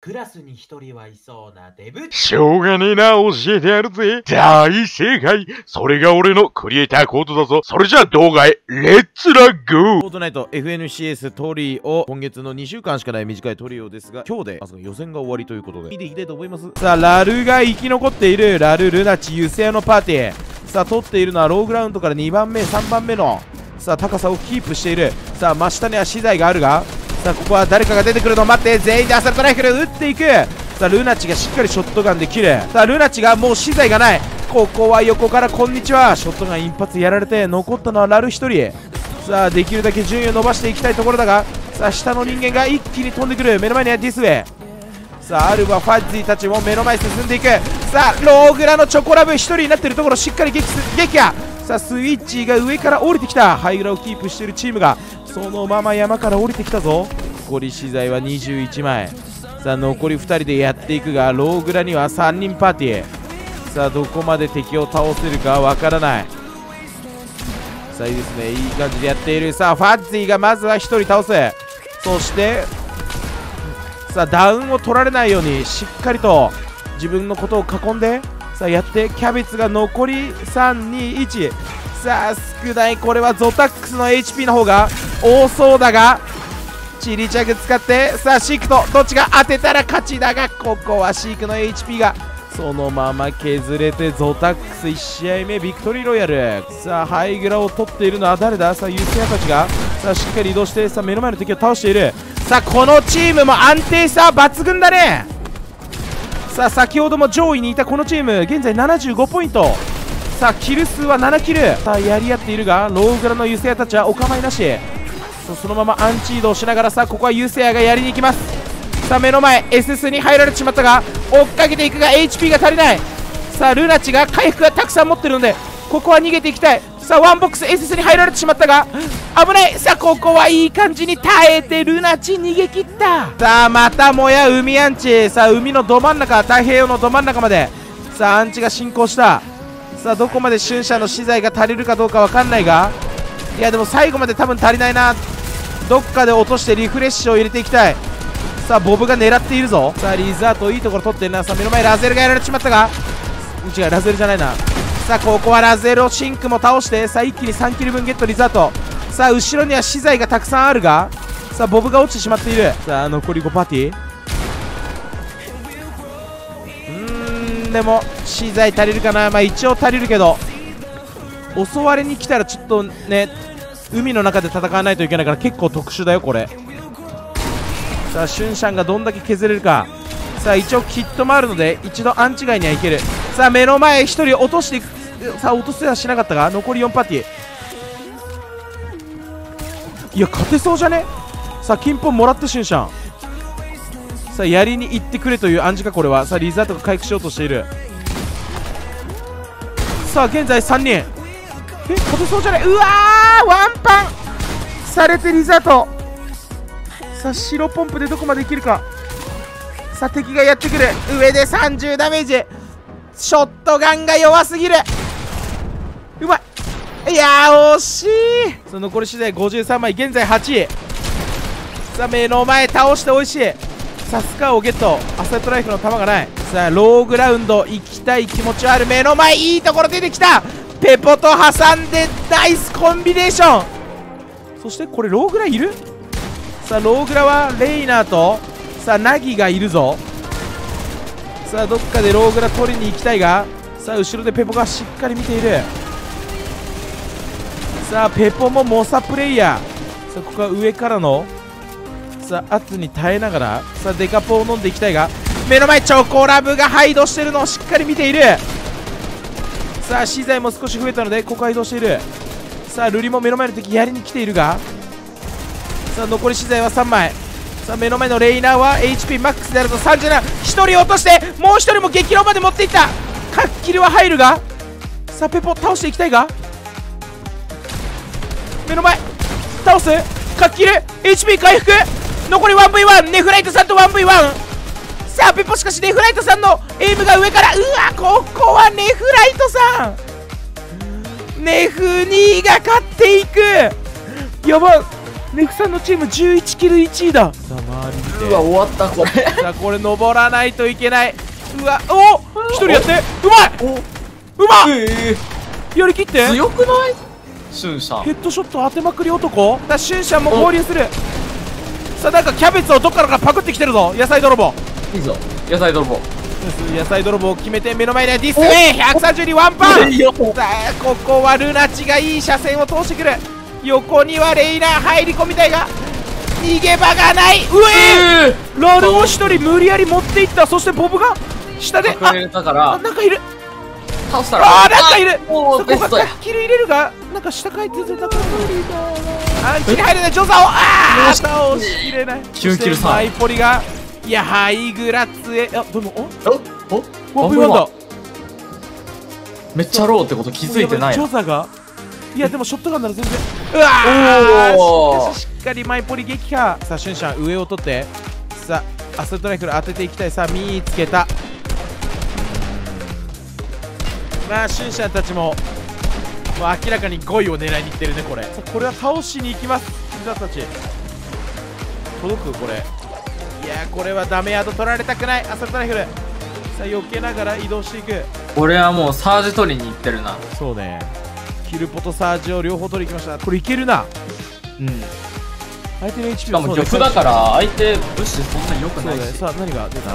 クラスに一人はいそうなデブ。しょうがねえな、教えてやるぜ。大正解。それが俺のクリエイターコードだぞ。それじゃあ動画へ、レッツラゴーフォートナイト FNCS トリオ。今月の2週間しかない短いトリオですが今日でまさか予選が終わりということで。見ていきたいと思います。さあラルが生き残っている。ラルルナチユセヤのパーティー。さあ取っているのはローグラウンドから2番目3番目の。さあ高さをキープしている。さあ真下には資材があるがさあここは誰かが出てくるのを待って全員でアサルトライフル撃っていく。さあルナチがしっかりショットガンで切るさあルナチがもう資材がない。ここは横からこんにちは。ショットガン一発やられて残ったのはラル1人。さあできるだけ順位を伸ばしていきたいところだがさあ下の人間が一気に飛んでくる。目の前にはディスウェイ。さあアルバファッジーたちも目の前進んでいく。さあローグラのチョコラブ1人になってるところしっかり撃す撃破さあスイッチが上から降りてきた。ハイグラをキープしているチームがそのまま山から降りてきたぞ。残り資材は21枚。さあ残り2人でやっていくがローグラには3人パーティー。さあどこまで敵を倒せるかわからない。さあいいですね。いい感じでやっている。さあファッジーがまずは1人倒す。そしてさあダウンを取られないようにしっかりと自分のことを囲んでさあやってキャベツが残り321さあ少ない。これはゾタックスの HP の方が多そうだがチリチャグ使って？さあシークとどっちが当てたら勝ちだがここはシークの HP がそのまま削れてゾタックス1試合目ビクトリーロイヤル。さあハイグラを取っているのは誰だ？さあユースヤたちが。さあしっかり移動してさあ目の前の敵を倒している。さあこのチームも安定さ抜群だね。さあ先ほども上位にいたこのチーム現在75ポイント。さあキル数は7キル。さあやり合っているがローグラのユセヤたちはお構いなし。そそのままアンチ移動しながらさここはユセヤがやりに行きます。さあ目の前 SS に入られてしまったが追っかけていくが HP が足りない。さあルナチが回復がたくさん持ってるのでここは逃げていきたい。さあワンボックス SS に入られてしまったが危ない。さあここはいい感じに耐えてルナチ逃げ切った。さあまたもや海アンチ。さあ海のど真ん中太平洋のど真ん中まで。さあアンチが進行した。さあどこまで春射の資材が足りるかどうかわかんないが。いやでも最後まで多分足りないな。どっかで落としてリフレッシュを入れていきたい。さあボブが狙っているぞ。さあリザートいいところ取ってるな。さあ目の前ラゼルがやられてしまったが。違うラゼルじゃないな。さあここはラゼルをシンクも倒して。さあ一気に3キル分ゲットリザート。さあ後ろには資材がたくさんあるが。さあボブが落ちてしまっている。さあ残り5パーティー。うーんでも資材足りるかな。まあ一応足りるけど。襲われに来たらちょっとね海の中で戦わないといけないから結構特殊だよこれ。さあシュンシャンがどんだけ削れるか。さあ一応キットもあるので一度アンチ外にはいける。さあ目の前1人落としていく。さあ落とせはしなかったが残り4パーティー。いや勝てそうじゃね？さあ金本もらってシュンシャン。さあやりに行ってくれという暗示かこれは。さあリザートが回復しようとしている。さあ現在3人。え勝てそうじゃないうわーワンパンされてリザート。さあ白ポンプでどこまでいけるか。さあ敵がやってくる。上で30ダメージ。ショットガンが弱すぎる。うまい。いやー惜しい。その残り次第53枚現在8位。さあ目の前倒して美味しい。さスカーをゲット。アサルトライフの弾がない。さあローグラウンド行きたい気持ちはある。目の前いいところ出てきた。ペポと挟んでナイスコンビネーション。そしてこれローグラいる？さあローグラはレイナーとさあナギがいるぞ。さあどっかでローグラ取りに行きたいがさあ後ろでペポがしっかり見ている。さあペポも猛者プレイヤー。さあここは上からのさあ圧に耐えながらさあデカポを飲んでいきたいが目の前チョコラブがハイドしてるのをしっかり見ている。さあ資材も少し増えたのでここは移動している。さあルリも目の前の敵やりに来ているが。さあ残り資材は3枚。さあ目の前のレイナーは HP マックスであると37 1人落としてもう1人も激論まで持っていった。カッキルは入るが。さあペポ倒していきたいが。目の前倒す。カッキル HP 回復。残り 1V1 ネフライトさんと 1V1 さあペポしかしネフライトさんのエイムが上から。うわここはネフライトさん。ネフ2が勝っていく。やばい。ネフさんのチーム11キル1位だ。さあ周り見て。うわ終わったこれ。さあこれ登らないといけない。うわお一人やって。うまい。うまっえやりきって。ー、強くない？シュンシャン。ヘッドショット当てまくり男。さあシュンシャンも合流する。さあなんかキャベツをどっからかパクってきてるぞ。野菜泥棒。いいぞ。野菜泥棒野菜泥棒を決めて目の前でディスメン132ワンパン。ここはルナチがいい車線を通してくる。横にはレイナー入り込みたいが逃げ場がない。うええラルを一人無理やり持っていった。そしてボブが下であらなんかいる。倒したら。あーなんかいる。そこベストや。がキル入れるがなんか下回転するなんかあキル入れない。ジョザを。あー倒しきれない。キュンキルさん。マイポリがいやハイグラッツへ。あでもお？お？お？ワンプワンだめっちゃローってこと気づいてないジなョザが。いやでもショットガンなら全然。うわーしっかりマイポリ撃破。さあシュンシャン上を取って。さあアサルトライフル当てていきたい。さあ見つけた。まあシュンシャンたちももう明らかに5位を狙いにいってるねこれ。これは倒しに行きます。ピザたち。届く？これ。いやこれはダメヤード取られたくない。アサルトライフルさあ避けながら移動していく。俺はもうサージ取りに行ってるな。そうね。キルポとサージを両方取りに行きました。これいけるな。うん。相手の HP しかもそうね。玉だから相手ブッシュそんなに良くないし。ね。さあ何が出た？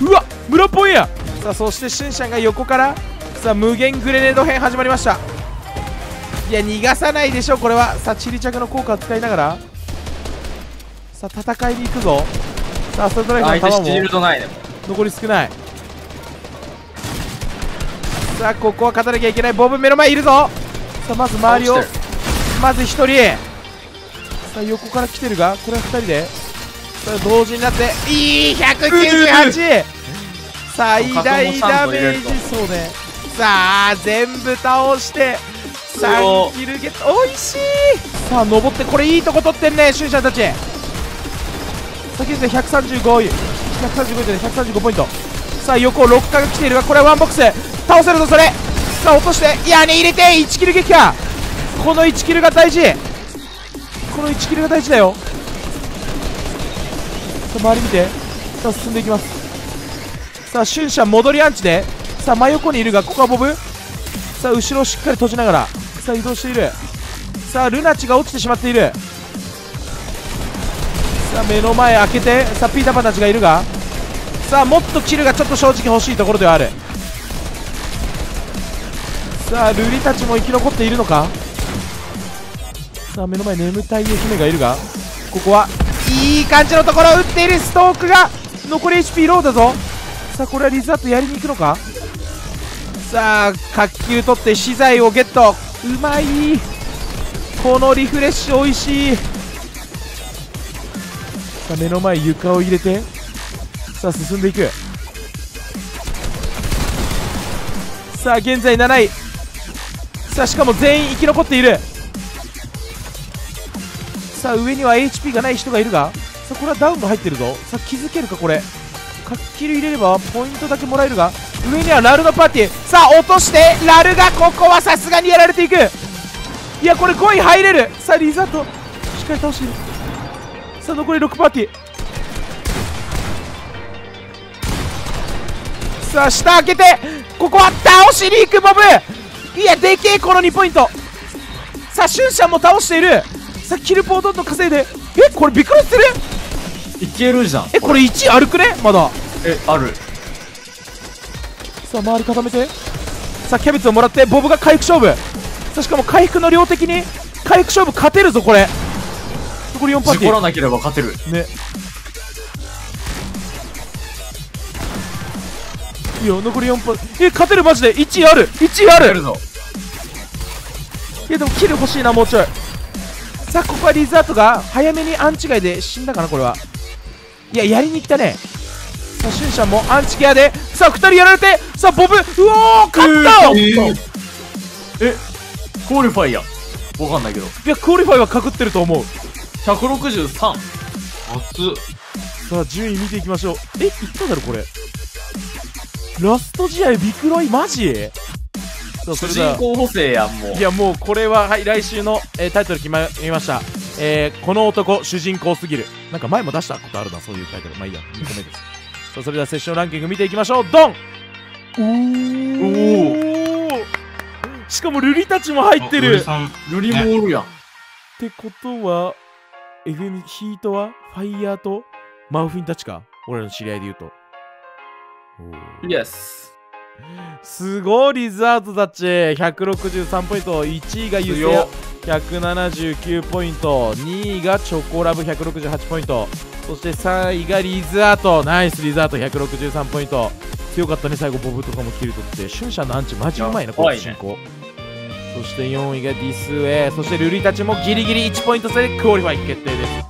うわ村っぽいやさあそしてシュンシャンが横から。さあ無限グレネード編始まりました。いや逃がさないでしょこれは。さあチリ着の効果を使いながら。さあ戦いに行くぞさあストライクの相手シー球もルドない残り少ない。さあここは勝たなきゃいけない。ボブ目の前いるぞ。さあまず周りをまず1人さあ横から来てるがこれは2人で。さあ同時になっていい !198 最大ダメージそうね。さあ全部倒して3キルゲット。おいしい!さあ登ってこれいいとこ取ってんねシュンシャンたち先に135位。135位で135ポイント。さあ横6回が来ているがこれはワンボックス。倒せるぞそれ。さあ落として屋根入れて1キル撃破。この1キルが大事。この1キルが大事だよ。さあ周り見て。さあ進んでいきます。さあシュンシャン戻りアンチで。さあ真横にいるがここはボブ。さあ後ろをしっかり閉じながら。さあ移動している。さあルナチが落ちてしまっている。さあ目の前開けてさあピーターパンたちがいるがさあもっとキルがちょっと正直欲しいところではある。さあルリたちも生き残っているのか。さあ目の前眠たい姫がいるがここはいい感じのところを打っているストークが残り HP ローだぞ。さあこれはリザートやりに行くのか。さあ活球取って資材をゲット。うまい。このリフレッシュ美味しい。さあ目の前床を入れてさあ進んでいく。さあ現在7位。さあしかも全員生き残っている。さあ上には HP がない人がいるがさあこれはダウンが入ってるぞ。さあ気づけるかこれ。活気入れればポイントだけもらえるが上にはラルのパーティー。さあ落としてラルがここはさすがにやられていく。いやこれ5位入れる。さあリザートしっかり倒している。さあ残り6パーティー。さあ下開けてここは倒しに行くボブ。いやでけえこの2ポイント。さあシュンシャンも倒している。さあキルポをどんどん稼いで。えこれびっくりしてる？いけるじゃん。えこれ1歩くね？まだ。えある。さあ周り固めて。さあキャベツをもらってボブが回復勝負。さあしかも回復の量的に回復勝負勝てるぞこれ残り4パーティー。事故らなければ勝てる。ね。いいよ残り4パーえ勝てるマジで。1位ある。1位ある。やるぞ。いやでもキル欲しいなもうちょい。さあここはリザートが早めにアンチ外で死んだかなこれは。いややりに行ったね。さあシュンシャンもアンチケアで。さあ2人やられてさあボブ。うおー勝った！よ、えーえクオリファイやわかんないけど。いやクオリファイは確ってると思う163熱っ。さあ順位見ていきましょう。えいっただろこれ。ラスト試合ビクロイマジ？主人公補正やんもう。いやもうこれははい来週の、えータイトル決まりました。えーこの男主人公すぎる。なんか前も出したことあるなそういうタイトル。まあいいや。2個目です。さあそれではセッションランキング見ていきましょう。ドン！おおしかもルリたちも入ってる。っさん、ルリモールやん。てことは FM ヒートはファイヤーとマウフィンたちか？俺らの知り合いで言うと。おー。イエス。すごいリザートたち。163ポイント。1位がユセ強ア179ポイント。2位がチョコラブ。168ポイント。そして3位がリザート。ナイスリザート。163ポイント。強かったね。最後ボブとかもキルとって。シュンシャのアンチマジうまいなこの進行そして4位がディスウェイそしてルリたちもギリギリ1ポイント差でクオリファイ決定です。